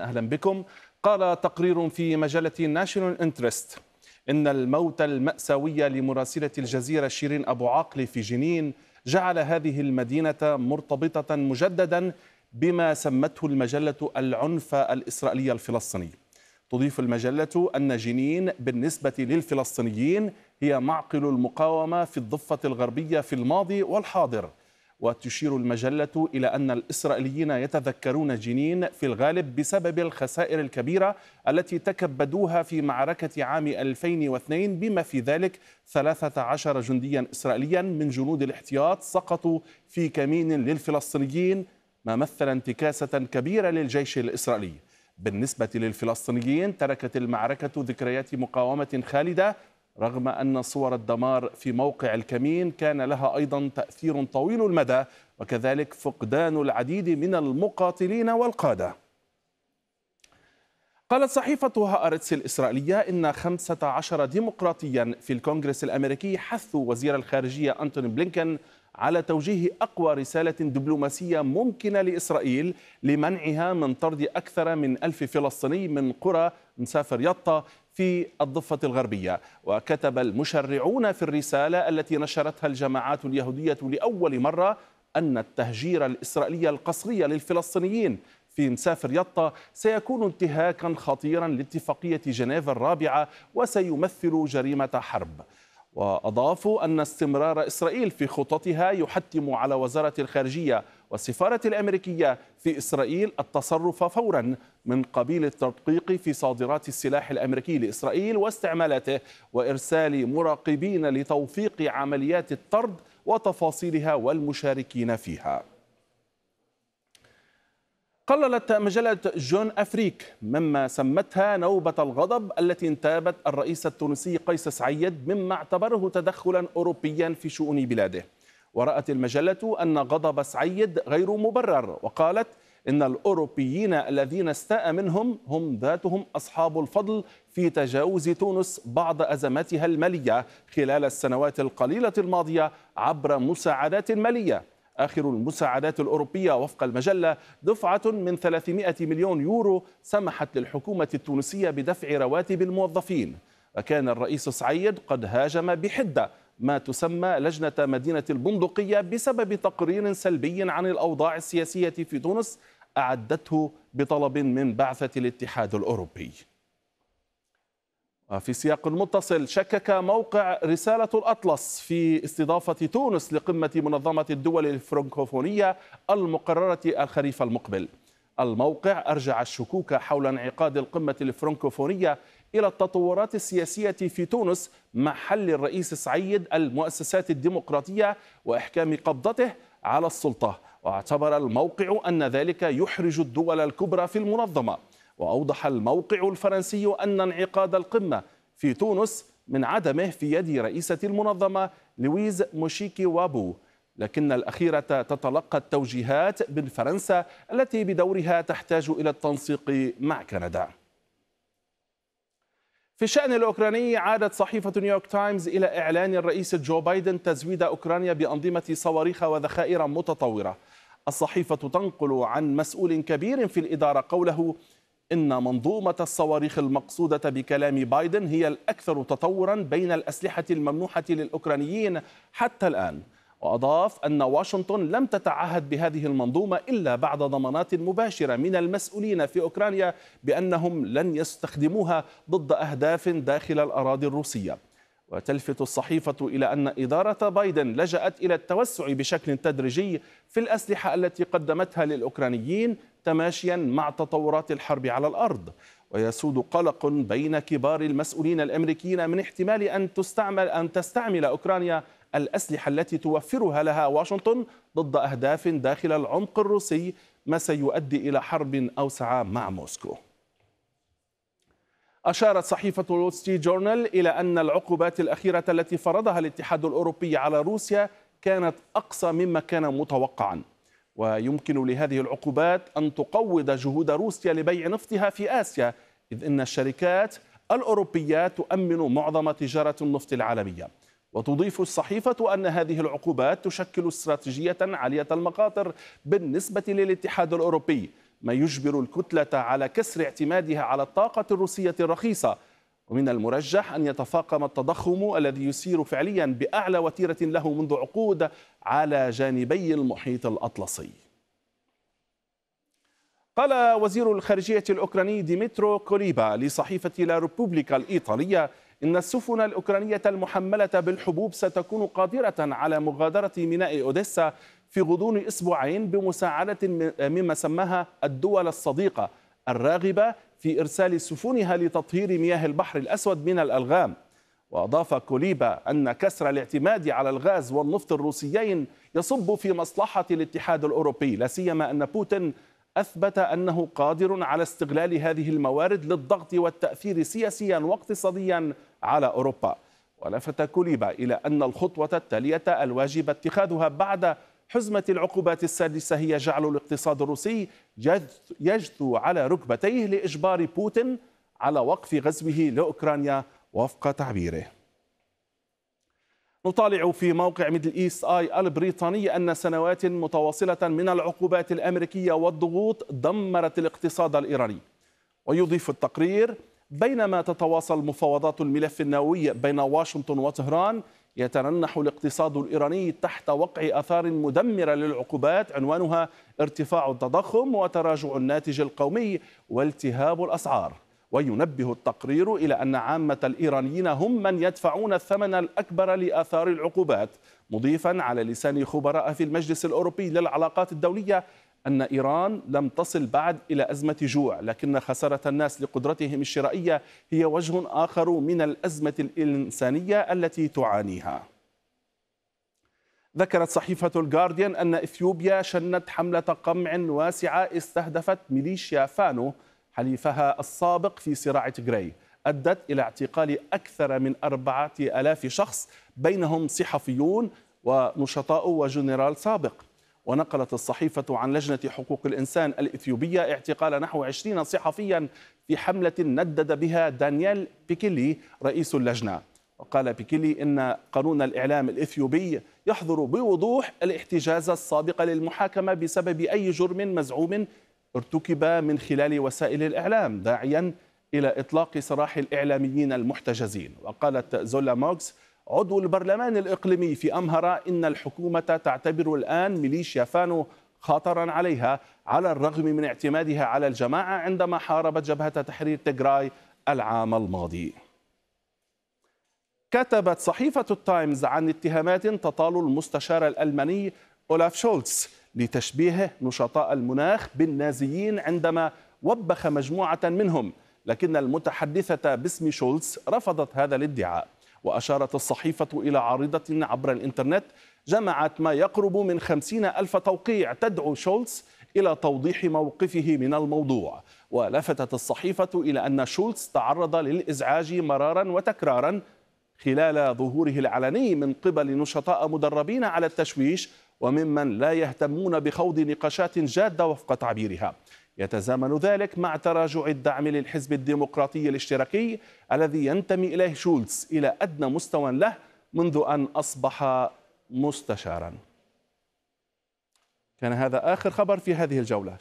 أهلا بكم. قال تقرير في مجلة ناشونال انترست إن الموت المأساوي لمراسلة الجزيرة شيرين أبو عاقلة في جنين جعل هذه المدينة مرتبطة مجددا بما سمته المجلة العنف الإسرائيلي الفلسطيني. تضيف المجلة أن جنين بالنسبة للفلسطينيين هي معقل المقاومة في الضفة الغربية في الماضي والحاضر. وتشير المجلة إلى أن الإسرائيليين يتذكرون جنين في الغالب بسبب الخسائر الكبيرة التي تكبدوها في معركة عام 2002 بما في ذلك 13 جنديا إسرائيليا من جنود الاحتياط سقطوا في كمين للفلسطينيين ما مثل انتكاسة كبيرة للجيش الإسرائيلي. بالنسبة للفلسطينيين تركت المعركة ذكريات مقاومة خالدة رغم أن صور الدمار في موقع الكمين كان لها أيضا تأثير طويل المدى وكذلك فقدان العديد من المقاتلين والقادة. قالت صحيفة هآرتس الإسرائيلية إن 15 ديمقراطيا في الكونغرس الأمريكي حثوا وزير الخارجية أنتوني بلينكن على توجيه أقوى رسالة دبلوماسية ممكنة لإسرائيل لمنعها من طرد أكثر من ألف فلسطيني من قرى مسافر يطا في الضفة الغربية. وكتب المشرعون في الرسالة التي نشرتها الجماعات اليهودية لأول مرة أن التهجير الإسرائيلي القسري للفلسطينيين في مسافر يطا سيكون انتهاكا خطيرا لاتفاقية جنيف الرابعة وسيمثل جريمة حرب. وأضافوا أن استمرار إسرائيل في خططها يحتم على وزارة الخارجية والسفارة الأمريكية في إسرائيل التصرف فورا من قبيل التدقيق في صادرات السلاح الأمريكي لإسرائيل واستعمالاته وإرسال مراقبين لتوثيق عمليات الطرد وتفاصيلها والمشاركين فيها. قللت مجلة جون أفريك مما سمتها نوبة الغضب التي انتابت الرئيس التونسي قيس سعيد مما اعتبره تدخلا أوروبيا في شؤون بلاده. ورأت المجلة أن غضب سعيد غير مبرر وقالت إن الأوروبيين الذين استاء منهم هم ذاتهم أصحاب الفضل في تجاوز تونس بعض أزماتها المالية خلال السنوات القليلة الماضية عبر مساعدات مالية. آخر المساعدات الأوروبية وفق المجلة دفعة من 300 مليون يورو سمحت للحكومة التونسية بدفع رواتب الموظفين. وكان الرئيس سعيد قد هاجم بحدة ما تسمى لجنة مدينة البندقية بسبب تقرير سلبي عن الأوضاع السياسية في تونس أعدته بطلب من بعثة الاتحاد الأوروبي. في سياق متصل شكك موقع رسالة الأطلس في استضافة تونس لقمة منظمة الدول الفرنكوفونية المقررة الخريف المقبل. الموقع أرجع الشكوك حول انعقاد القمة الفرنكوفونية إلى التطورات السياسية في تونس مع حل الرئيس سعيد المؤسسات الديمقراطية وإحكام قبضته على السلطة. واعتبر الموقع أن ذلك يحرج الدول الكبرى في المنظمة. وأوضح الموقع الفرنسي أن انعقاد القمة في تونس من عدمه في يد رئيسة المنظمة لويز موشيكيوابو لكن الأخيرة تتلقى التوجيهات من فرنسا التي بدورها تحتاج إلى التنسيق مع كندا. في الشأن الأوكراني عادت صحيفة نيويورك تايمز إلى إعلان الرئيس جو بايدن تزويد أوكرانيا بأنظمة صواريخ وذخائر متطورة. الصحيفة تنقل عن مسؤول كبير في الإدارة قوله إن منظومة الصواريخ المقصودة بكلام بايدن هي الأكثر تطورا بين الأسلحة الممنوحة للأوكرانيين حتى الآن. وأضاف أن واشنطن لم تتعهد بهذه المنظومة إلا بعد ضمانات مباشرة من المسؤولين في أوكرانيا بأنهم لن يستخدموها ضد أهداف داخل الأراضي الروسية. وتلفت الصحيفة إلى أن إدارة بايدن لجأت إلى التوسع بشكل تدريجي في الأسلحة التي قدمتها للأوكرانيين تماشيا مع تطورات الحرب على الأرض. ويسود قلق بين كبار المسؤولين الأمريكيين من احتمال أن تستعمل أن تستعمل أوكرانيا الأسلحة التي توفرها لها واشنطن ضد أهداف داخل العمق الروسي ما سيؤدي إلى حرب أوسع مع موسكو. أشارت صحيفة وول جورنال إلى أن العقوبات الأخيرة التي فرضها الاتحاد الأوروبي على روسيا كانت أقصى مما كان متوقعا. ويمكن لهذه العقوبات أن تقوض جهود روسيا لبيع نفطها في آسيا إذ إن الشركات الأوروبية تؤمن معظم تجارة النفط العالمية. وتضيف الصحيفة أن هذه العقوبات تشكل استراتيجية عالية المخاطر بالنسبة للاتحاد الأوروبي ما يجبر الكتلة على كسر اعتمادها على الطاقة الروسية الرخيصة. ومن المرجح أن يتفاقم التضخم الذي يسير فعليا بأعلى وتيرة له منذ عقود على جانبي المحيط الأطلسي. قال وزير الخارجية الأوكراني ديمترو كوليبا لصحيفة لا ريبوبليكا الإيطالية إن السفن الأوكرانية المحملة بالحبوب ستكون قادرة على مغادرة ميناء أوديسا في غضون أسبوعين بمساعدة مما سماها الدول الصديقة الراغبة في إرسال سفنها لتطهير مياه البحر الأسود من الألغام. وأضاف كوليبا أن كسر الاعتماد على الغاز والنفط الروسيين يصب في مصلحة الاتحاد الأوروبي لا سيما أن بوتين أثبت أنه قادر على استغلال هذه الموارد للضغط والتأثير سياسيا واقتصاديا على أوروبا. ولفت كوليبا إلى أن الخطوة التالية الواجب اتخاذها بعد حزمة العقوبات السادسة هي جعل الاقتصاد الروسي يجثو على ركبتيه لإجبار بوتين على وقف غزوه لأوكرانيا وفق تعبيره. نطالع في موقع ميدل إيست آي البريطاني أن سنوات متواصلة من العقوبات الأمريكية والضغوط دمرت الاقتصاد الإيراني. ويضيف التقرير بينما تتواصل مفاوضات الملف النووي بين واشنطن وطهران يترنح الاقتصاد الإيراني تحت وقع آثار مدمرة للعقوبات عنوانها ارتفاع التضخم وتراجع الناتج القومي والتهاب الأسعار. وينبه التقرير إلى أن عامة الإيرانيين هم من يدفعون الثمن الأكبر لآثار العقوبات مضيفا على لسان خبراء في المجلس الأوروبي للعلاقات الدولية أن إيران لم تصل بعد إلى أزمة جوع لكن خسارة الناس لقدرتهم الشرائية هي وجه آخر من الأزمة الإنسانية التي تعانيها. ذكرت صحيفة الجارديان أن إثيوبيا شنت حملة قمع واسعة استهدفت ميليشيا فانو حليفها السابق في صراع تجري أدت إلى اعتقال أكثر من أربعة ألاف شخص بينهم صحفيون ونشطاء وجنرال سابق. ونقلت الصحيفة عن لجنة حقوق الإنسان الإثيوبية اعتقال نحو عشرين صحفيا في حملة ندد بها دانيال بيكيلي رئيس اللجنة. وقال بيكيلي إن قانون الإعلام الإثيوبي يحظر بوضوح الاحتجاز السابق للمحاكمة بسبب أي جرم مزعوم ارتكب من خلال وسائل الإعلام داعيا إلى إطلاق سراح الإعلاميين المحتجزين. وقالت زولا موكس عضو البرلمان الإقليمي في أمهرة إن الحكومة تعتبر الآن ميليشيا فانو خطرا عليها على الرغم من اعتمادها على الجماعة عندما حاربت جبهة تحرير تجراي العام الماضي. كتبت صحيفة التايمز عن اتهامات تطال المستشار الألماني أولاف شولتز لتشبيه نشطاء المناخ بالنازيين عندما وبخ مجموعة منهم لكن المتحدثة باسم شولتز رفضت هذا الادعاء. وأشارت الصحيفة إلى عارضة عبر الإنترنت جمعت ما يقرب من خمسين ألف توقيع تدعو شولتز إلى توضيح موقفه من الموضوع. ولفتت الصحيفة إلى أن شولتز تعرض للإزعاج مرارا وتكرارا خلال ظهوره العلني من قبل نشطاء مدربين على التشويش وممن لا يهتمون بخوض نقاشات جادة وفق تعبيرها. يتزامن ذلك مع تراجع الدعم للحزب الديمقراطي الاشتراكي الذي ينتمي إليه شولتز إلى أدنى مستوى له منذ أن أصبح مستشارا. كان هذا آخر خبر في هذه الجولة.